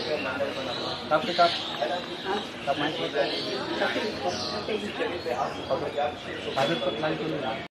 कब के कब कब मैं